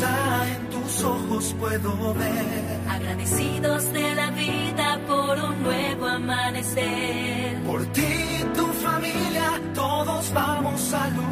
en tus ojos puedo ver. Agradecidos de la vida por un nuevo amanecer. Por ti y tu familia todos vamos a luchar